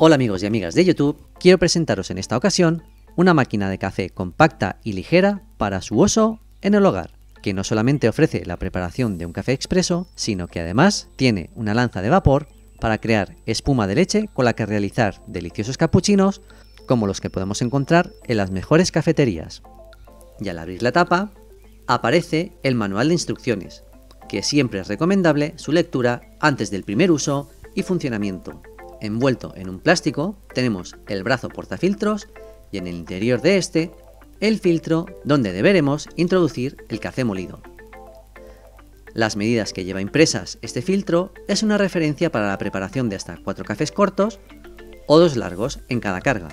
Hola amigos y amigas de YouTube, quiero presentaros en esta ocasión una máquina de café compacta y ligera para su uso en el hogar, que no solamente ofrece la preparación de un café expreso, sino que además tiene una lanza de vapor para crear espuma de leche con la que realizar deliciosos capuchinos como los que podemos encontrar en las mejores cafeterías. Y al abrir la tapa, aparece el manual de instrucciones, que siempre es recomendable su lectura antes del primer uso y funcionamiento, envuelto en un plástico, tenemos el brazo portafiltros y en el interior de este, el filtro donde deberemos introducir el café molido. Las medidas que lleva impresas este filtro es una referencia para la preparación de hasta 4 cafés cortos o dos largos en cada carga.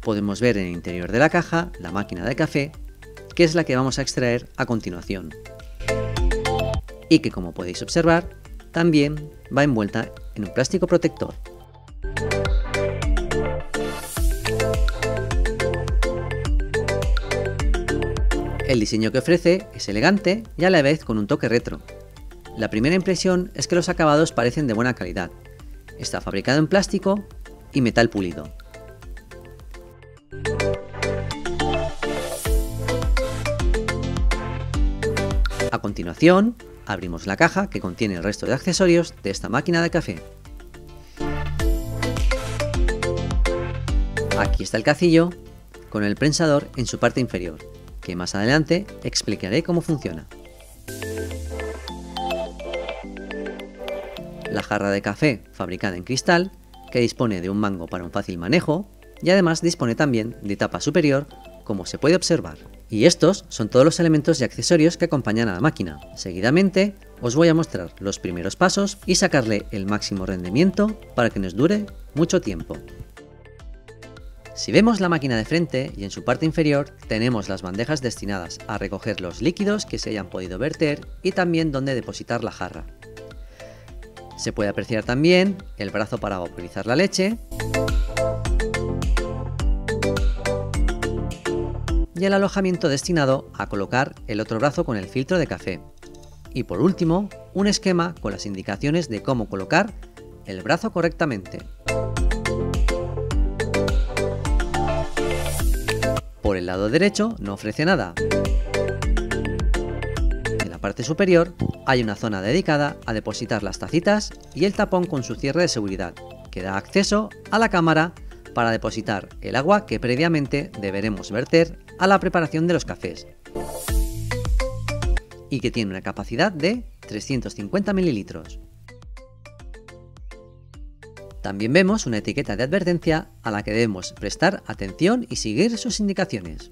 Podemos ver en el interior de la caja la máquina de café, que es la que vamos a extraer a continuación. Y que como podéis observar, también va envuelta en un plástico protector. El diseño que ofrece es elegante y a la vez con un toque retro. La primera impresión es que los acabados parecen de buena calidad. Está fabricado en plástico y metal pulido. A continuación, abrimos la caja que contiene el resto de accesorios de esta máquina de café. Aquí está el cacillo con el prensador en su parte inferior, que más adelante explicaré cómo funciona. La jarra de café fabricada en cristal, que dispone de un mango para un fácil manejo, y además dispone también de tapa superior, como se puede observar. Y estos son todos los elementos y accesorios que acompañan a la máquina. Seguidamente os voy a mostrar los primeros pasos y sacarle el máximo rendimiento para que nos dure mucho tiempo. Si vemos la máquina de frente y en su parte inferior tenemos las bandejas destinadas a recoger los líquidos que se hayan podido verter y también donde depositar la jarra. Se puede apreciar también el brazo para vaporizar la leche y el alojamiento destinado a colocar el otro brazo con el filtro de café. Y por último, un esquema con las indicaciones de cómo colocar el brazo correctamente. El lado derecho no ofrece nada. En la parte superior hay una zona dedicada a depositar las tacitas y el tapón con su cierre de seguridad, que da acceso a la cámara para depositar el agua que previamente deberemos verter a la preparación de los cafés y que tiene una capacidad de 350 mililitros. También vemos una etiqueta de advertencia a la que debemos prestar atención y seguir sus indicaciones.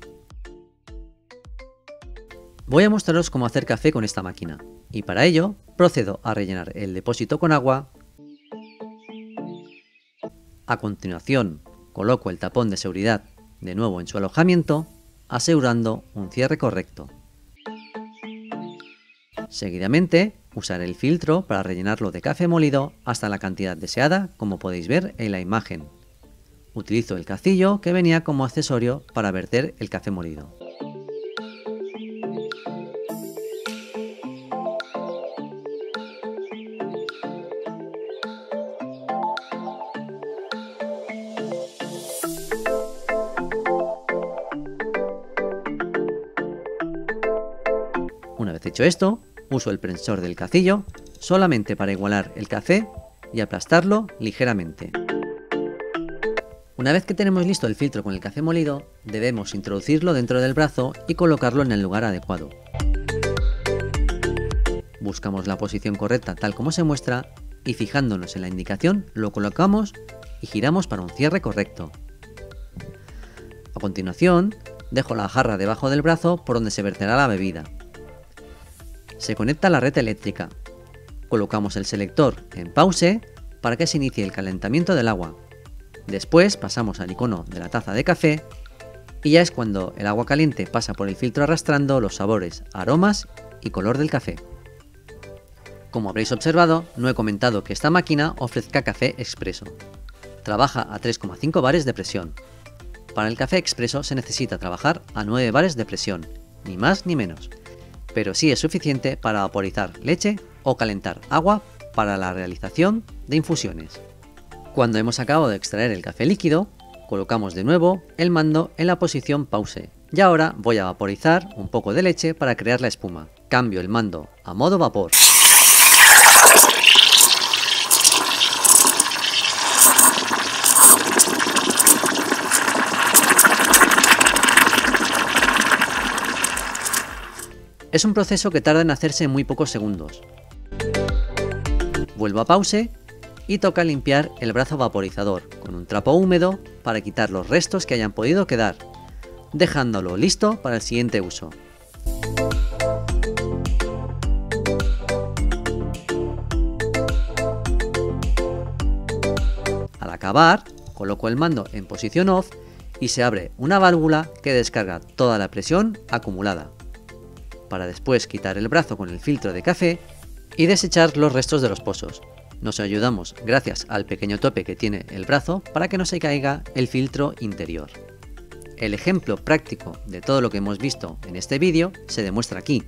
Voy a mostraros cómo hacer café con esta máquina y para ello procedo a rellenar el depósito con agua. A continuación Coloco el tapón de seguridad de nuevo en su alojamiento, asegurando un cierre correcto. Seguidamente, usaré el filtro para rellenarlo de café molido hasta la cantidad deseada, como podéis ver en la imagen. Utilizo el cacillo que venía como accesorio para verter el café molido. Una vez hecho esto, uso el prensor del cacillo solamente para igualar el café y aplastarlo ligeramente. Una vez que tenemos listo el filtro con el café molido, debemos introducirlo dentro del brazo y colocarlo en el lugar adecuado. Buscamos la posición correcta tal como se muestra y fijándonos en la indicación lo colocamos y giramos para un cierre correcto. A continuación, dejo la jarra debajo del brazo por donde se verterá la bebida se conecta a la red eléctrica. Colocamos el selector en pause para que se inicie el calentamiento del agua. Después pasamos al icono de la taza de café y ya es cuando el agua caliente pasa por el filtro arrastrando los sabores, aromas y color del café. Como habréis observado, no he comentado que esta máquina ofrezca café expreso. Trabaja a 3,5 bares de presión. Para el café expreso se necesita trabajar a 9 bares de presión, ni más ni menos, pero sí es suficiente para vaporizar leche o calentar agua para la realización de infusiones. Cuando hemos acabado de extraer el café líquido, colocamos de nuevo el mando en la posición pause. Y ahora voy a vaporizar un poco de leche para crear la espuma. Cambio el mando a modo vapor. Es un proceso que tarda en hacerse en muy pocos segundos. Vuelvo a pause y toca limpiar el brazo vaporizador con un trapo húmedo para quitar los restos que hayan podido quedar, dejándolo listo para el siguiente uso. Al acabar, coloco el mando en posición off y se abre una válvula que descarga toda la presión acumulada, para después quitar el brazo con el filtro de café y desechar los restos de los pozos. Nos ayudamos gracias al pequeño tope que tiene el brazo para que no se caiga el filtro interior. El ejemplo práctico de todo lo que hemos visto en este vídeo se demuestra aquí.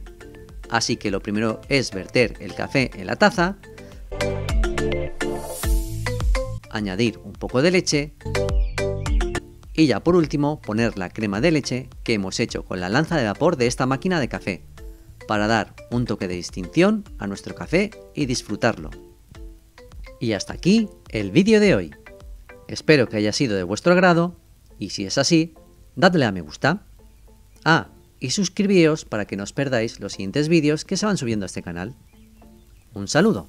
Así que lo primero es verter el café en la taza, añadir un poco de leche y ya por último poner la crema de leche que hemos hecho con la lanza de vapor de esta máquina de café para dar un toque de distinción a nuestro café y disfrutarlo. Y hasta aquí el vídeo de hoy. Espero que haya sido de vuestro agrado y si es así, dadle a me gusta. Ah, y suscribíos para que no os perdáis los siguientes vídeos que se van subiendo a este canal. Un saludo.